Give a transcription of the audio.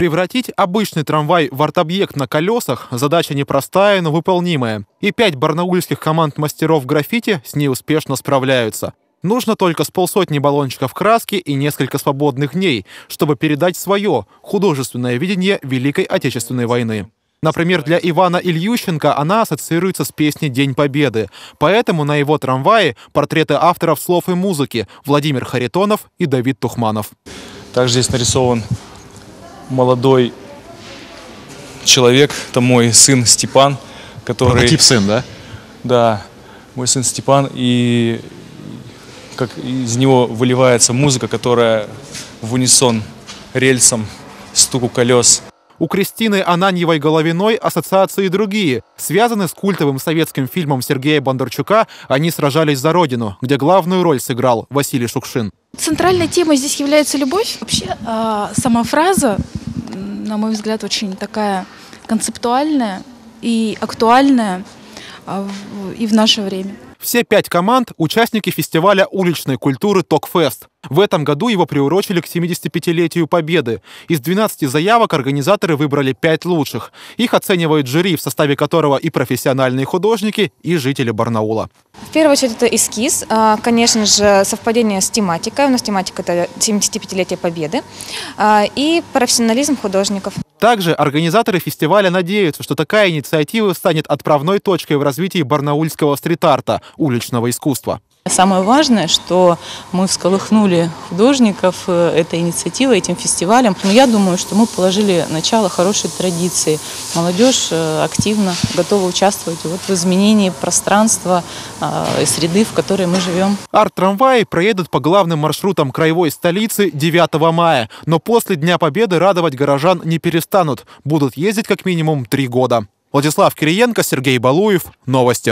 Превратить обычный трамвай в арт-объект на колесах – задача непростая, но выполнимая. И пять барнаульских команд мастеров граффити с ней успешно справляются. Нужно только с полсотни баллончиков краски и несколько свободных дней, чтобы передать свое художественное видение Великой Отечественной войны. Например, для Ивана Ильющенко она ассоциируется с песней «День Победы». Поэтому на его трамвае портреты авторов слов и музыки Владимир Харитонов и Давид Тухманов. Также здесь нарисован молодой человек, это мой сын Степан, который... Прототип сын, да? Да, мой сын Степан, и как из него выливается музыка, которая в унисон рельсам, стуку колес. У Кристины Ананьевой-Головиной ассоциации другие. Связаны с культовым советским фильмом Сергея Бондарчука «Они сражались за Родину», где главную роль сыграл Василий Шукшин. Центральной темой здесь является любовь. Вообще, э, сама фраза, на мой взгляд, очень такая концептуальная и актуальная э, и в наше время. Все пять команд – участники фестиваля уличной культуры «Токфест». В этом году его приурочили к 75-летию Победы. Из 12 заявок организаторы выбрали 5 лучших. Их оценивают жюри, в составе которого и профессиональные художники, и жители Барнаула. В первую очередь это эскиз, а, конечно же, совпадение с тематикой. У нас тематика – это 75-летие Победы. А, и профессионализм художников. Также организаторы фестиваля надеются, что такая инициатива станет отправной точкой в развитии барнаульского стрит-арта, уличного искусства. Самое важное, что мы всколыхнули художников э, этой инициативой, этим фестивалем. Но я думаю, что мы положили начало хорошей традиции. Молодежь э, активно готова участвовать вот в изменении пространства э, и среды, в которой мы живем. Арт-трамваи проедут по главным маршрутам краевой столицы 9 мая. Но после Дня Победы радовать горожан не перестанут. Будут ездить как минимум три года. Владислав Кириенко, Сергей Балуев. Новости.